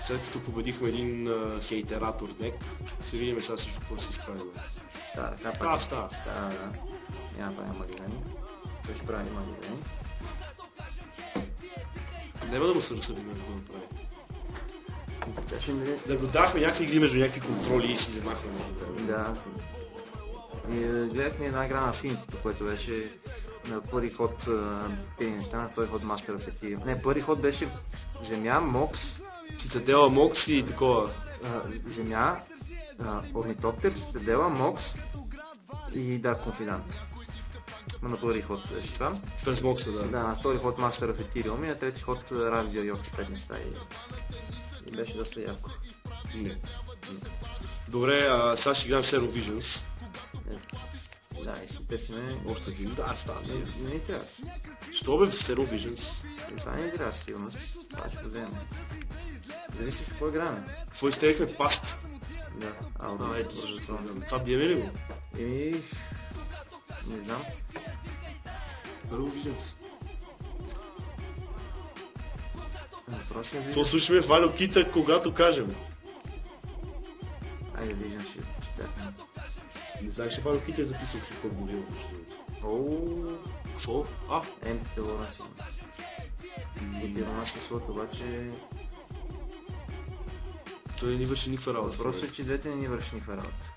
След като победихме един а, хейтератор днек, ще видим сега също какво се изправим. Да, така пак. става. Да, да. Няма да правим магазини. Той ще прави магазини. Няма да му се разсъдим да го направи. Тя ще ми... Наблюдахме някакви игри между някакви контроли и си вземахме. Да. И е, гледахме една игра на Affinity, което беше на първи ход тези неща, на втори ход Master Ethereum. Не, първи ход беше Земя, Мокс, Цитадела, Мокс и такова. а, Земя, а, Орнитоптер, Цитадела, Мокс и да, Конфидант. Ма на първи ход беше това. През Мокса, да. Да, на втори ход Master of Ethereum и на трети ход Ravageur и още пет неща. И, и беше доста яко. Не. Добре, а, сега ще играем Zero Visions. Е, Да, и си търсиме... Още един. Да, става. Не, не трябва. Що бе в Zero Visions? Това не със сигурност. Това ще го вземем. Зависи с какво играем. Какво изтеглихме паст? Да, а, А, ето защо. Това биеме ли го? Еми... Не знам. Zero Visions. Въпросът е Какво слушаме Валю Кита, когато кажем? Айде Vision ще чета. Не знаеш, че Валю Кита е записал какво говорил. Оу... Какво? А, Емпите лона си. И слот, обаче... той не ни върши никаква работа. Въпросът е, че двете не ни върши никаква работа.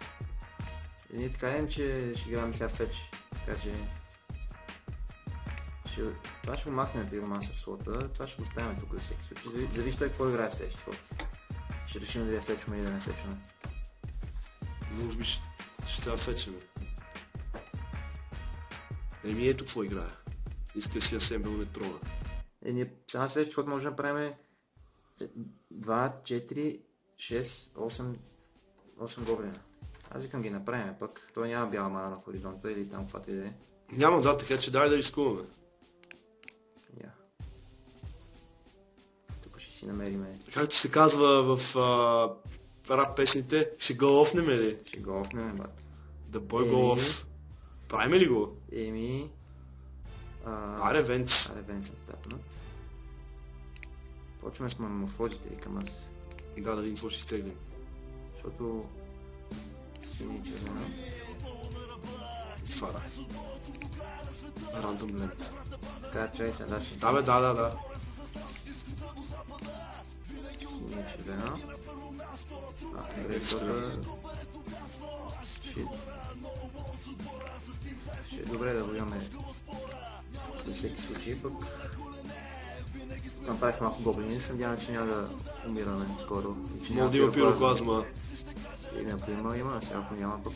И ние така идем, че ще играем сега печ. Така че... Ще... Това ще го махнем пироман с слота, това ще го оставим тук за всеки случай. Зави- Зависи той какво играе в следващия ход. Ще решим дали да фечваме или да не фечваме. Може би ще, ще трябва да фечеме. Еми ето какво играе. Иска си асембъл не трона. Е, ние сега следващия ход може да правим 2, 4, 6, 8, 8 гоблина. Аз викам ги направим, пък той няма бяла мана на хоризонта или там каквато и да е. Няма да, така че дай да рискуваме. Я. Тук ще си намериме, Както се казва в а, рап песните, ще го офнем ли? ще го офнем, бат. Да бой го оф. Правиме ли го? Еми... А, Аре, Венц. Аре, Венцът тапнат. Почваме с мамофозите, викам аз. Да, да видим какво ще изтеглим. Защото... Сини и червено. Това да. Рандом лент. Така, чай сега, да, ще Да, бе, да, да, да. сини и червено. А, добре, защото... Ще... Ще е добре да го имаме за всеки случай, пък... Направих малко гоблини, се надявам, че няма да умираме скоро. и Мога да има пироплазма. Или ако има, сега ако няма пък.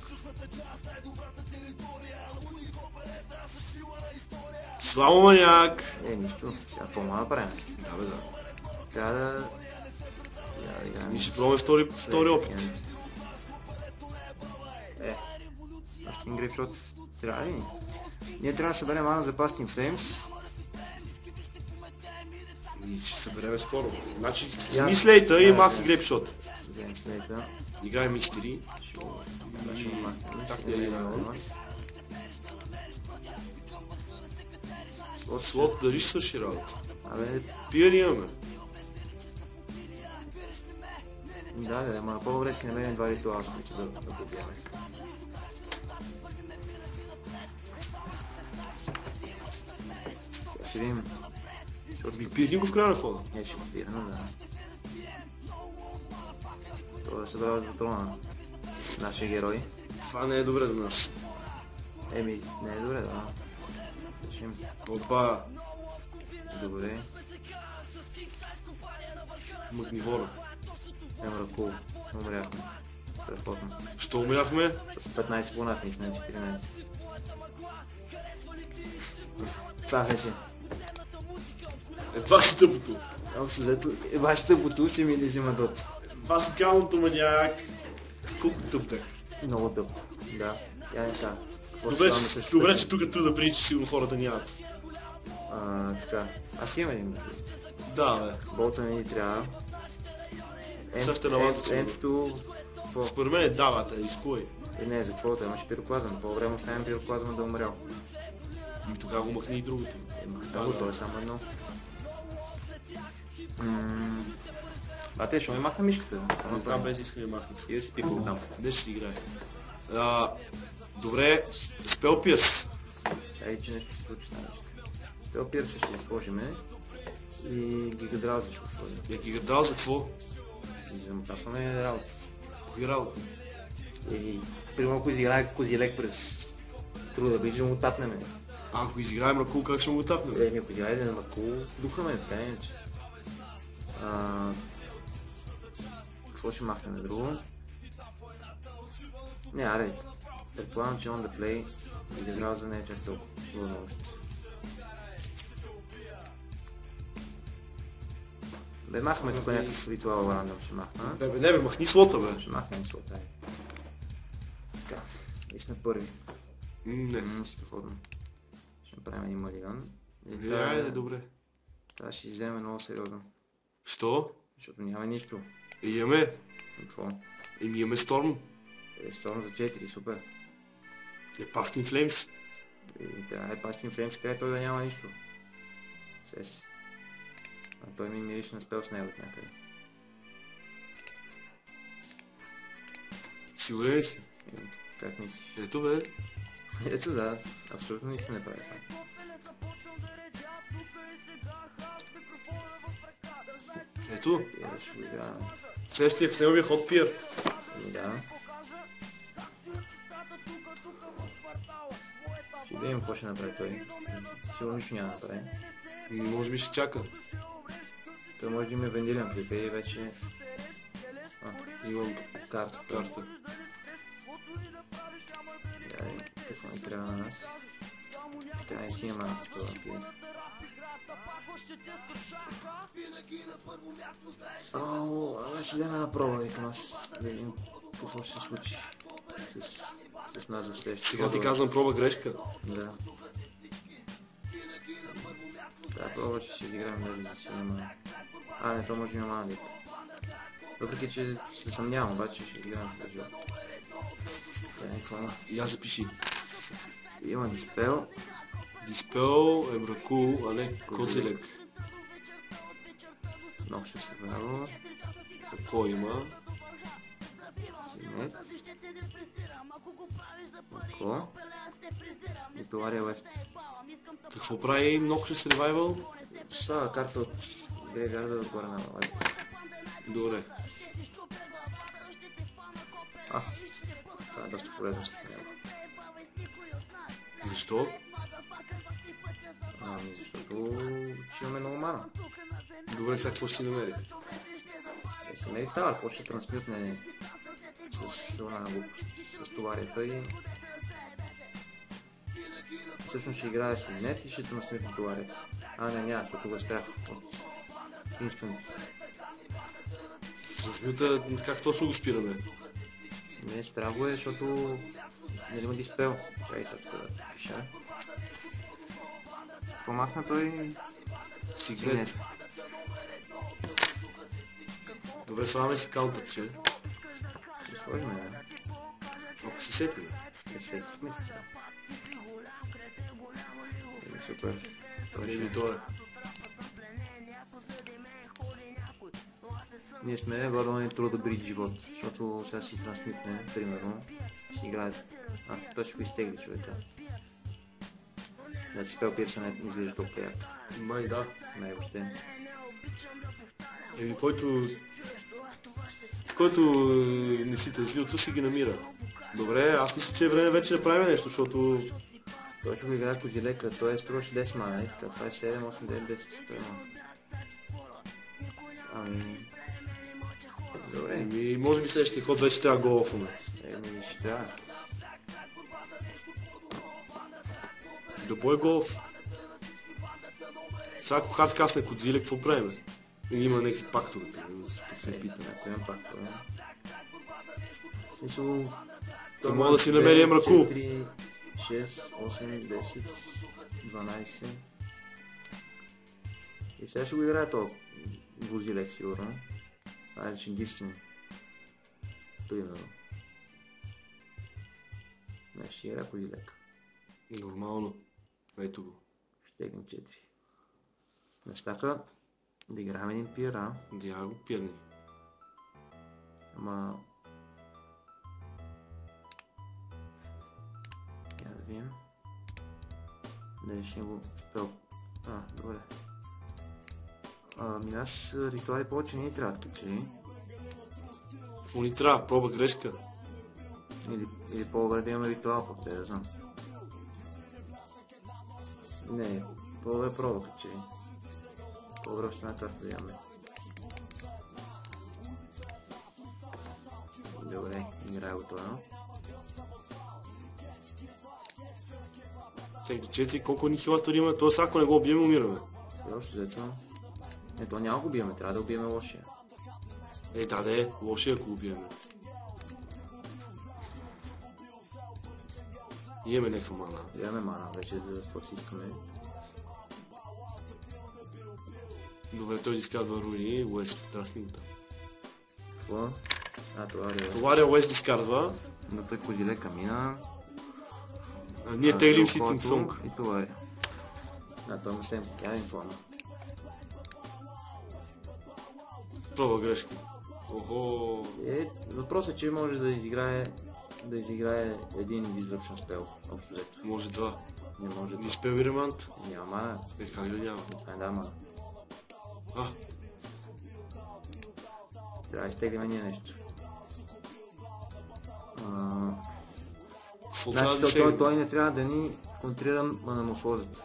Слава маняк! Е, нищо, сега по-малко да правим. Да, бе, да. Трябва да... Да, да. Ние ще пробваме втори, втори опит. Е, още един грейпшот. Трябва ли? Ние трябва да съберем мана за Pasking Flames. И ще събереме скоро. Значи, Я- смислейта и. Вземем слейта. Играем махнем. Так, не, не, махнем. Слот, дали ще свърши работа. Абе, Пиер имаме. да, да, ама по-добре си намерим два ритуала, с които да, да го убиваме. Сега ще видим. Защото Ми пирни в края на хода. Не ще го пираме, да. Това да се дава за трона. Нашия герой. Това не е добре за нас. Еми, не е добре, да. Решим. Опа, Добре. магнивора. Емра кул. Умряхме. Страхотно. Що умряхме? С 15 лунат ние сме на 14. Това беше. Едва си тъпото. Общо взето, е, вашата буту ще ми лежи мадот. Това си калното маняк. Колко тъп бе. Много тъп. Да. Я са. Какво Добре, че- добре, че тук е труда преди, че сигурно хората нямат. А, така. Аз имам един буту. Да, бе. Болта не ни трябва. Сега ще налазят сигурно. Емпто... Според мен е давате, изкой. Е, не, за какво? Той имаше пироплазъм. По-време оставим пироплазма да е умрял. И тогава го махни и другото. Е, махта го, той е само едно. А те ще ме махна мишката. Не знам без иска да махна. И да си пикал там. Не ще си играе. А, добре, спел пиес. Чай, че нещо се случи там. Спел пирса ще го сложиме. И гигадраузи ще го сложим. Я ги гадал за какво? И замутахваме работа. Кои работа? И примерно ако изиграе Козилек през труда бич, да му тапнем. А, ако изиграем Ракул, как ще му тапнем? Е, ми ако изиграе на Макул, духаме, така иначе. А, Какво ще махнем друго? Не, аре, предполагам, че on the play изиграл за не е чак толкова още. Бе, махаме тук някакъв ритуал рандом, ще махна. Бе, бе, не бе, махни слота, бе. Ще махнем слота. Така, и сме първи. М, Не. М, страхотно. Ще направим един малиган. И Е, добре. Това ще вземе много сериозно, Що? защото няма нищо. Е, Имаме. И Какво? Еми имаме Сторм. Е, Storm за 4, супер. Е, Пастин Флеймс. И трябва е Пастин Флеймс, къде той да няма нищо. Сес. А той ми мирише на спел с него от някъде. Сигурен ли си? Как мислиш? Ето бе. Ето да, абсолютно нищо не прави това. Ще. Следващия в неговия ход пиер. Еми да. Ще видим какво ще направи той. Сигурно нищо няма да направи. Може би ще чака. Той може да има вендилен клип и вече... А, Имам карта. карта. Дай, какво ни трябва на нас? Трябва да си има маната това пиер. Ау, ай си даме на проба, викам аз. Да видим какво ще се случи с, с нас за следващия. Сега ти казвам проба грешка. Да. Да, проба ще си изиграем дали за си. А, не, то може да има мана Въпреки, че се съмнявам, обаче ще изиграем с държава. Да, има? И аз запиши. Има диспел. Диспел, Емракул, а не, Коцелек. Много ще се върва. Какво има? Сигнет. Какво? Виталария Уест. Какво прави Нокшес Ревайвал? Става карта от Грегарда отгоре на Вали. Добре. А, това е доста полезно с него. Защо? Ами, защото ще имаме много мана. Добре, сега какво си намери? Е, се мери тавър, какво ще трансмютне с една глупост, с товарията и... Всъщност ще играе с нет и ще трансмютне товарията. А, не, няма, защото го спрях от инстант. С мюта, как точно го спираме? Не, спря го е, защото не има диспел. Чай сега да пиша. Какво махна той? Сигнет. Добре, слагаме си каунтърче. Ще сложим, бе. Ако се сетим. Е, сетихме се. Еми, супер. Той ще... то е. Ние сме горе ни трудно добри живот, защото сега си трансмитне, примерно, си играят... А, той ще го изтегли човека. Значи спел Пирсън не изглежда толкова яко. Май да. Не въобще. Еми, който... Който е, не си търсил, си ги намира. Добре, аз мисля, че е време вече да правим нещо, защото... Той ще го играе Козилека, той е струваше 10 мана, нали така? Това е 7, 8, 9, 10, той има. Ами... Добре, Еми, може би следващия ход вече трябва да го офваме. еми ще трябва. Да бой голф. Сега ако хат касне Кодзиле, какво правим? Или има някакви пактове, да се подкрепите. ако имам пак това. В смисъл... Да мога да си намери Емраку. 4, 6, 8, 10, 12. И сега ще го играе то Бузилек сигурно. Айде ще гифтим. Примерно. Не, ще играе Бузилек. Нормално. Ето го. Ще тегнем 4. На стака да играем един пиера. Дя го пирни. Ама... Я да видим. Дали ще го спел. А, добре. Ами а, ритуали повече не ни трябват, като че ли. Какво ни трябва? Проба грешка. Или, или по-добре да имаме ритуал, пък да знам. Не, по-добре проба, като че. По-добре още една карта да имаме. Добре, игра е готова. Чакай, четири, колко анихилатори има? Тоест, ако не го убием, умираме. И общо взето... Не, то няма го убиваме, трябва да убиеме лошия. Е, да, да е. Лоши ако го убиеме. Имаме някаква мана. Имаме мана вече за какво си искаме. Добре, той дискардва руни, Уест трафинта. Какво? А, това е... Това ли Уест дискардва? Но той козилека мина. А ние теглим Ситинг Сонг. И това е. А, той му се тя информа. Проба грешка. Охо. Е, въпросът е, че може да изиграе да изиграе един извършен спел, общо взето. Може два. Не може да. спел и ремонт. Няма. Е, как да няма? Не дава мана. А, Трябва да изтеглиме ние нещо. А, значи, да той, той, той не трябва да ни контрира манаморфозата.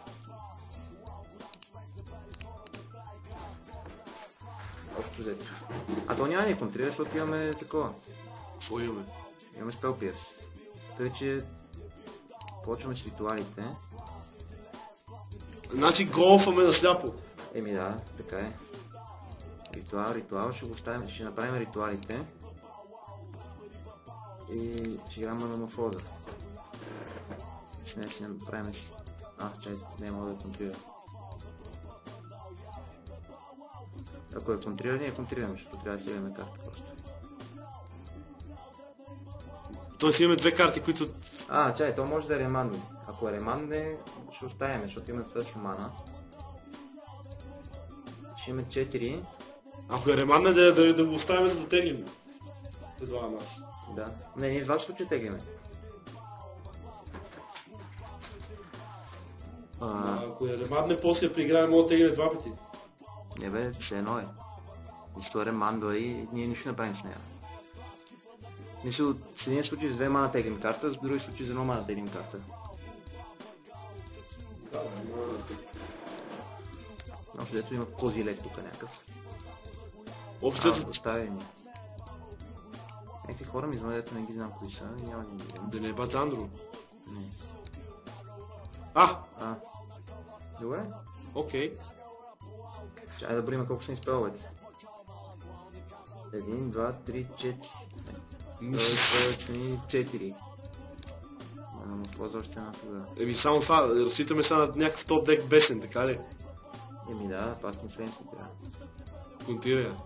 Общо взето. А то няма да ни контрира, защото имаме такова. Какво имаме? Имаме спел пирс. Тъй, че почваме с ритуалите. Значи голфаме на сляпо. Еми да, така е. Ритуал, ритуал, ще го оставим, ще направим ритуалите. И ще играем на номофоза. С нея ще направим. А, чай, не мога да контрира. Ако е контрира, ние контрираме, защото трябва да си имаме карта просто. Тоест имаме две карти, които... А, чай, то може да е ремандне. Ако е ремандне, ще оставим, защото има достатъчно мана. Ще имаме 4. Ако е реманне, да, да, да го оставим за да теглим. Предлагам аз. Да. Не, ние два случая теглиме. А, ако е ремадне, после я преиграем, мога да теглим два пъти. не бе, все едно е. Защо е ремандва и ние нищо не правим с нея. Мисля, в един случай с две мана теглим карта, в други случай с едно мана теглим карта. Да, Общо дето има кози лек тук някакъв. Общо, А, оставени. Някакви хора ми дето не ги знам кои са няма да ги видим. да не е бат Андро. Не. А, А. Добре. окей. Чай да броим колко са спеловете. Един, два, три, четири. Тоест, са ни четири. Ама му ползва още една тогава. Еми само това, разчитаме сега на някакъв топ дек бесен, така ли? Еми да, пастим френски трябва. Контира.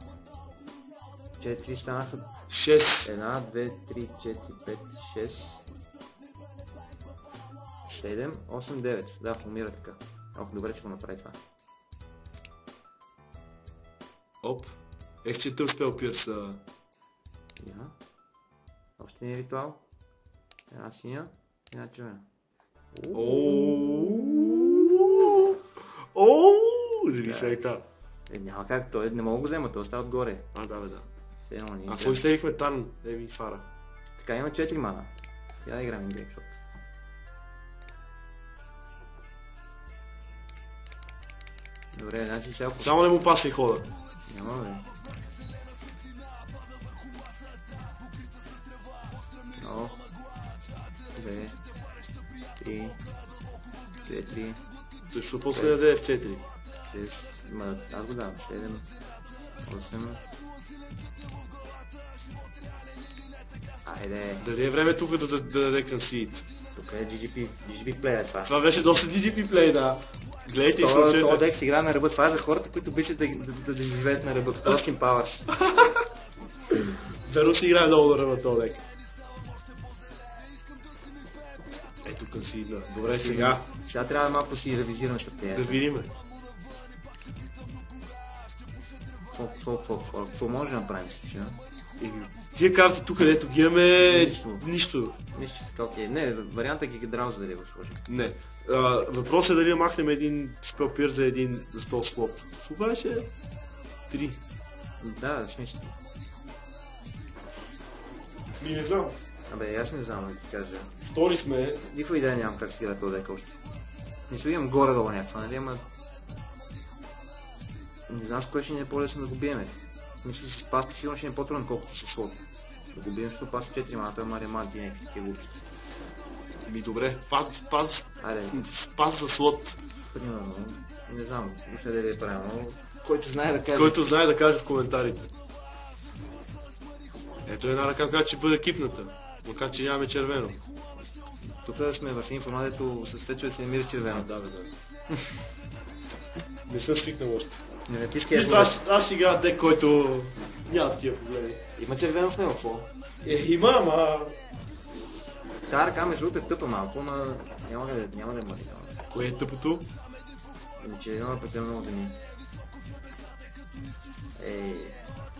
Четири станаха. 6. Една, две, три, четири, пет, шест. Седем, осем, девет. Да, формира така. Ох, добре, че го направи това. Оп. Ех, че те успел Пирс. Още един ритуал. Една синя, една червена. Вземи сега. Е, няма как, той не мога да го взема, той остава отгоре. А, да, бе, да. Едно ни А какво изтеглихме там? Еми, фара. Така има 4 мана. Я да играем Game Shot. Добре, значи сега... Само не му пасни хода. Няма бе. 2, 3, 4, Защо после да е в 4? 6, ма, аз го дам, 7, 8. Айде. Дали е време тук да, да, да даде консид? Тук е GGP, GGP плей е това. Това беше доста GGP плей, да. Гледайте и случайте. Това декс игра на ръба. Това е за хората, които обичат да, да, да, да живеят на ръба. Точкин Powers. Верно си играе много на ръба този дек. Консиидна. Добре, сега Сега трябва малко си ревизираме стратегията. да видим. Какво- може да направим случая? Тия карти тук, където ги имаме, Нищо. нищо. Че така окей. Не, варианта ги драуза дали го сложим. Не. А, въпросът е дали да махнем един спелпир за един за 100 слот. Това беше 3. Да, смисъл. Ми не знам. Абе, аз не знам да ти кажа. Втори сме. Никаква идея нямам как си играе този дека още. Мисля, имам горе-долу някаква, нали, ама... Не знам с кое ще ни е по-лесно да го биеме. Мисля, че с паста сигурно ще ни е по-трудно, колкото с слот. Да го бием, защото паста 4 мана, той има ремант и някакви такива глупости. Ми добре, пас, пас, Айде, пас за слот. примерно, не знам, още дали е правилно. Който знае да каже. Който знае да каже в коментарите. Ето една ръка, която ще бъде кипната. Макар, че нямаме червено. Тук сме в инфо, дето с Фечове се намира червено. Да, бе, да. Не съм свикнал още. Не натискай Виж, аз, аз ще играя дек, който няма такива проблеми. Има червено в него, какво? Е, има, ама... Та ръка между другото е тъпа малко, но няма да, няма да има такава. Кое е тъпото? Ами, че има прекалено много земи. Ей,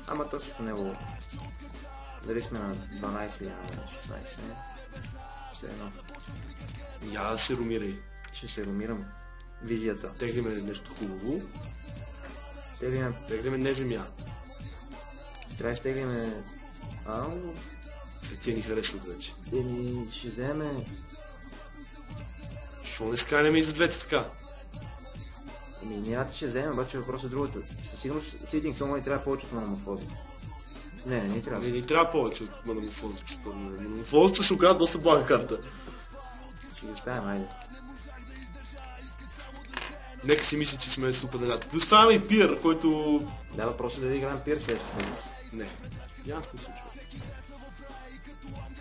ама то с него. Дали сме на 12 или на 16? Все едно. Я се румирай. Ще се румирам. Визията. Теглиме нещо хубаво. Теглиме, Теглиме не земя. трябва да стеглиме... Ау, Те тия ни харесват вече. или ще вземе... Що не сканеме и за двете така? Еми, ние ще вземем, обаче въпросът е другото. Със сигурност Ситинг Сома ни трябва повече от мономофози. Не, не, не трябва. Не ни трябва повече от маномофозите, според мен. Маномофозите се оказа доста блага карта. Ще оставим, айде. Нека си мисли, че сме супер делят. Плюс това и пир, който... Да, въпросът е да играем пир следващия път. Не. Няма се случва.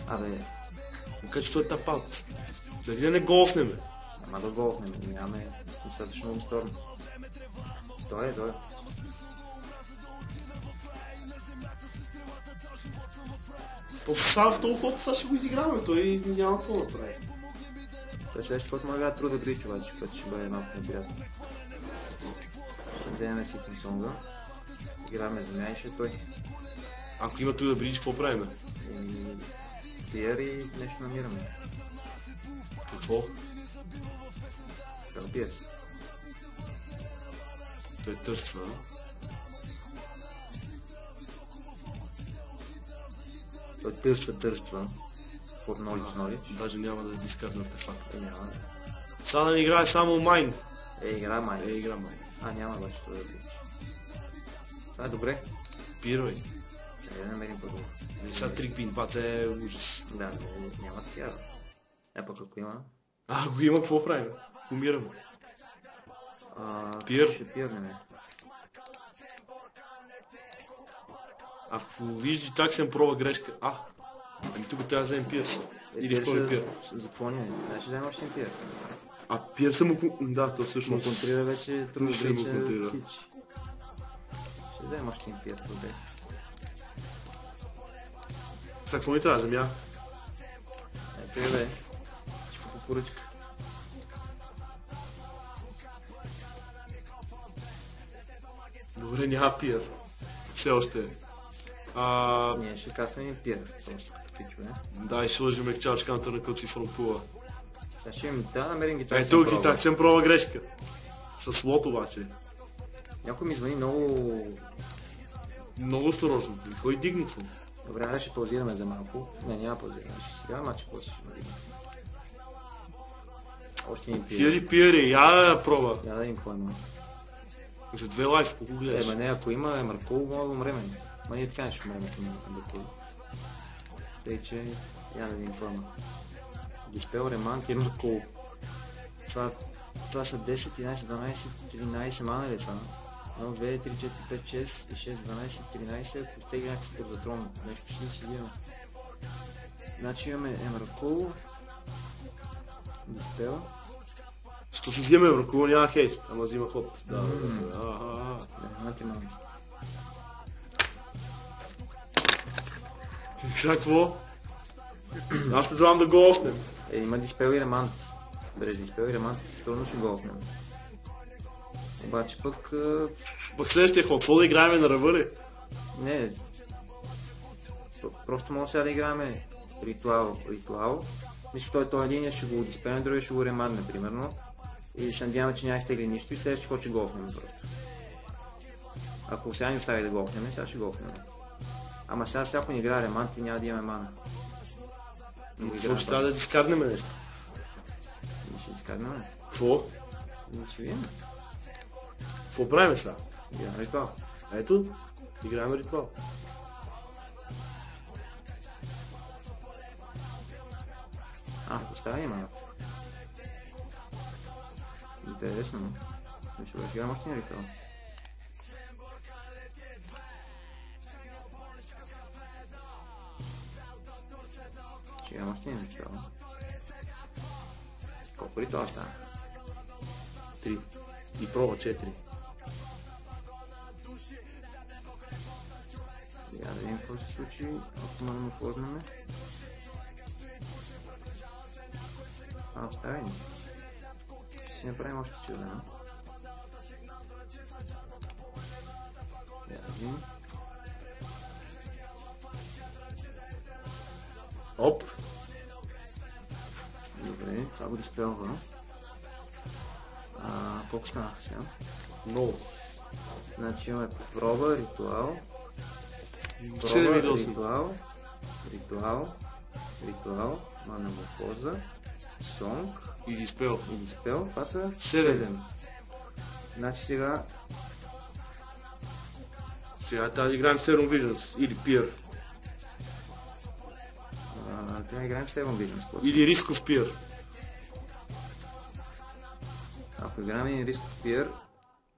Абе, Макар че той е тапат. Дали да не голфнеме? Ама да голфнем, нямаме достатъчно сторм. Той е, той е. Става в ход, сега ще го изиграваме. Той няма какво да прави. Той следващия път играе труда 3 чувачи, което ще бъде малко неприятно. Ще вземем си Тинсонга. Играме земя и ще е той. Ако има тук да бридж, какво правим? И Тиер и нещо намираме. Какво? Карл Пиерс. Той търства. Той търства, търства. For knowledge, knowledge. Даже няма да дискарна артефакт. Е, няма. Сега да не играе само майн. Е, игра Е, май. игра майн. А, няма обаче това да би. Това е добре. Пирай. Ще да намерим по-добро. Не, сега трик пин, бата е ужас. Да, няма такива. Е, пък ако има, А, ако има, какво правим? Умираме. а, Пир. ще пирнем. Ако вижди так съм пробва грешка. А, ами тук трябва да вземем пирс. Или втори пир. За клони, значи ще вземем още пир. А пирса му... Да, то Му всъщност... контрира вече трудно Ще му контрира. хич. Ще вземем още един пир дек. Сега какво ми трябва? Земя? Ето я бе. Всичко по поръчка. Добре, няма пир. Все още. А, Ние ще каснем един пир. Просто пичове. да, и ще сложим чачка на търна като си фронтува. Сега ще им да намерим гитар. Ето ги, так съм пробва грешка. С лот обаче. Някой ми звъни много... Много осторожно. Кой дигни това? Добре, ще паузираме за малко. Не, няма паузираме. Ще сега, мача после ще надигнем. Още един пир. Пиери, пиери, я да пробва. Я да видим какво има. За две лайф, колко Е, гледаш? ма не, ако има Емаркул, мога да умрем. Ма ние така не ще умрем, ако има Емаркул. Тъй, че я да видим какво има. Диспел, Ремант и Емаркул. Това, това са 10, 11, 12, 13 мана ли това? 1, 2, 3, 4, 5, 6, 6, 12, 13, ако стегне някакъв порзатрон, нещо ще ни си видим. Значи имаме Емаркул, Диспел, Що се вземе Еврокула, няма хейст, ама взима ход. Да, да, да. А, а, а. Ремант и Сега какво? Аз ще желам да го офнем. Е, има диспел и ремант. Без диспел и ремант трудно ще го офнем. Обаче пък... а, Пък следващия ход, какво да играем на ръва ли? Не, Просто може сега да играем ритуал, ритуал. Мисля, той този линия ще го диспелне, другия ще го ремадне, примерно. И се надяваме, че няма изтегли нищо и следващия ход ще голфнем просто. Ако сега ни остави да голфнем, сега ще голфнем. Ама сега всяко ни играе ремант и няма да имаме мана. Не Какво играем ще трябва да дискарднем нещо? Ние ще изкарнем. Какво? Ние ще видим. Какво правим сега? Играем ритуал. Ето, играем ритуал. А, остава има. Интересно. но. Мисля, ще играем още един ритуал. Играем още един ритуал. Колко ритуала става? Три. И проба четири. Сега да видим какво се случи, ако му познаме. А, остави ни. Ще си направим още червена. Я да видим. Добре, това го диспелва. А, колко станаха сега? Много. Значи имаме проба, ритуал, проба, ритуал, ритуал, ритуал, манаморфоза, сонг, И диспел. и диспел. Това са Седем. 7. Значи сега Сега трябва да играем Serum Visions или Peer. а, трябва да играем 7 Vision Squad. Или Risk of Ако играем един риск пиер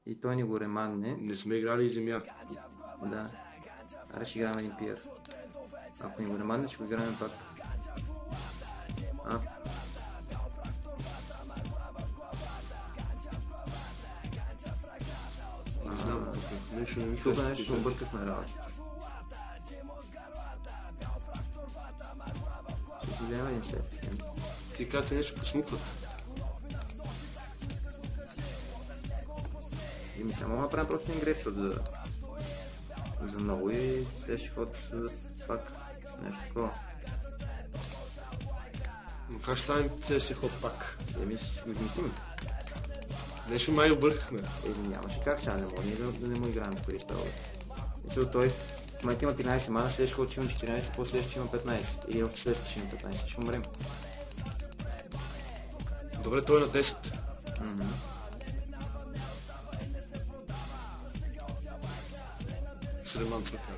и той ни го ремадне, Не сме играли и земя. да, аре ще играем един пиер. Ако ни го ремадне, ще го играем пак. А. Нещо не ми тук нещо ще объркахме работа. Ще си вземем един след. Ти казвате нещо посмукват. И ми само направим просто един гребшот за, за много и следващия ход пак нещо такова. Но как ще станем следващия ход пак? Еми ще го измислим. Нещо май объркахме. Еми нямаше как сега, не може да, да не му играем по ритуал. Мисля, той в момента има 13 мана, следващия ход ще има 14, после следващия има 15. Или още следващия ще има 15, ще умрем. Добре, той е на 10. 7 човека.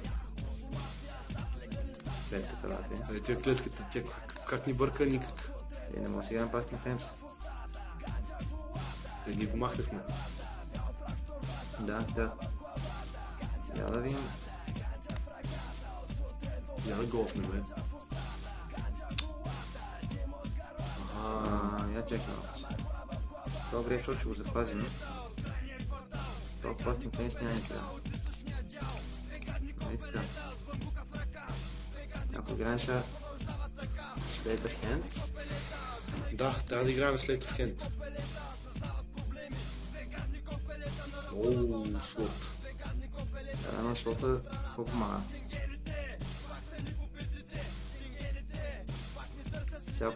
Клетката, да, те. Тя клетката, как, как ни бърка никак. Е, не мога сега на пасти на Фемс. Е, ние го махнахме. Да, да. Сега да видим. Я да го офне, бе. Ага, я чекай малко. Добре, защото ще го запазим. Това пастинг фенс няма никога. Играем State of Hand, Да, трябва да играем след в Хент. Оу, слот. рано слота колко мага. Сега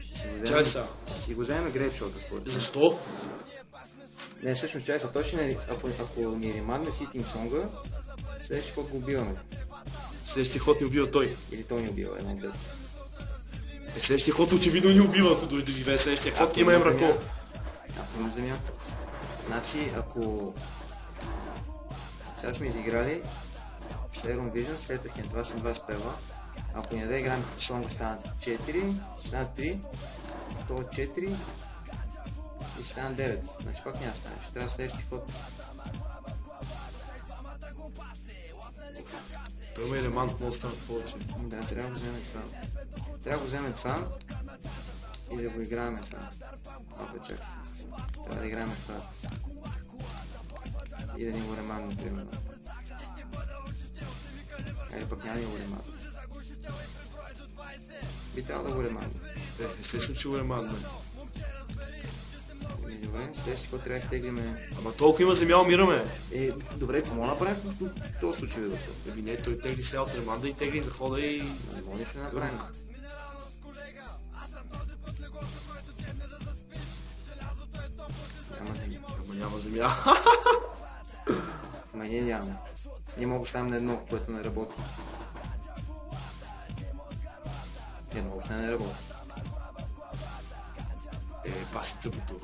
ще си го Чай сега. ще си го вземем грейпшота според мен. Защо? Не, всъщност чай ще ни, ако, ако ни ремадне Ситинг Сонга, следващия ход го убиваме. Следващия ход ни убива той. Или той ни убива, едно от двете. Е, следващия ход очевидно ни убива, ако дойде да живее следващия ход. Има Емрако. земя. Ако има земя. Значи, ако... Сега сме изиграли Serum Vision, след Ахен, това са два спела. Ако не да играем Song, станат 4, ще станат 3, то 4 и ще станат 9. Значи пак няма стане, ще трябва следващия ход. Има елемант, да станат повече. Да, трябва да вземем това. Трябва да вземем това и да го играем това. Опа, чакай. Трябва да играем това. И да ни го ремадне, примерно. Или пък няма ни го ремадне. Би трябвало да го ремадне. Е, естествено, че го да Добре, следващия ход трябва да изтеглиме. Ама толкова има земя, умираме. Е, добре, какво направим в този случай, доктор? Еми не, той тегли сега от реманда и тегли захода и... Не мога нищо да направим. Няма земя. Ама няма земя. Ама ние нямаме. Ние мога оставим на едно, което не работи. Едно въобще не работи. Е, баси тъпото.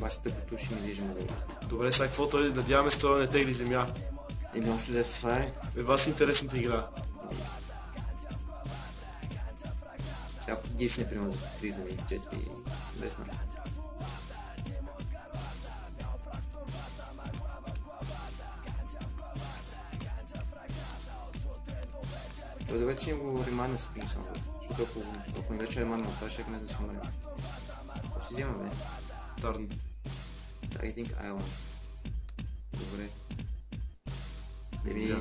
Басите по туши ми движим долу. Добре, сега каквото е, надяваме се да не тегли земя. Еми, общо взето това е. Е, вас е интересната игра. Сега ако гифне, примерно, за 3 земи, 4, без нас. Той да вече им го реманна с писам, защото ако, ако не вече реманна от това, ще да си умрем. Какво си взема, бе? Тарн. Targeting Island. Добре. Еми,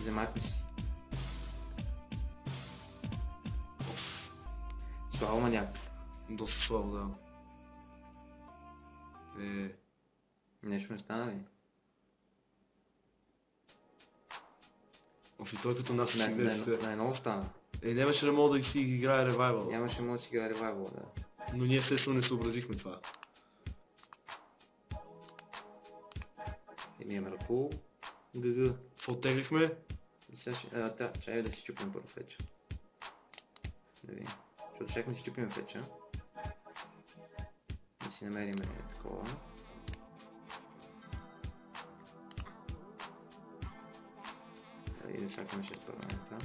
вземахме си. Слава някакъв. доста слабо, да. Е, Нещо не стана ли? оф, и той като нас На, си на, грешите. на, на едно стана. Е, нямаше да мога да си играе ревайвал. Нямаше може да си играе ревайвал, да. Но ние естествено не съобразихме това. Еми е Ракул. ГГ. Какво теглихме? И. А, да, чай да си чупим първо фетча. Да видим. Защото чакаме да си чупим фетча. Да си намерим такова. И да сакаме 6 парламента.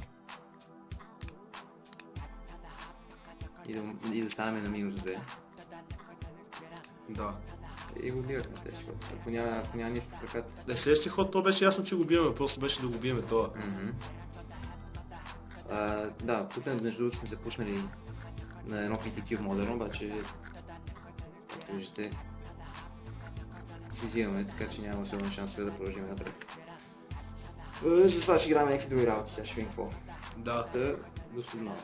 И да, и да ставаме на минус 2. Да. И го убивахме следващия ход. Ако няма, ако няма нищо в ръката. Не, следващия ход то беше ясно, че го биеме, просто беше да го биеме това. Мгм. А, да, тук между другото сме запуснали на едно PTQ модерно, обаче както виждате си взимаме, така че няма особен шанс да продължим напред. Е, Затова ще играме някакви други работи, сега ще видим какво. Да. До след малко.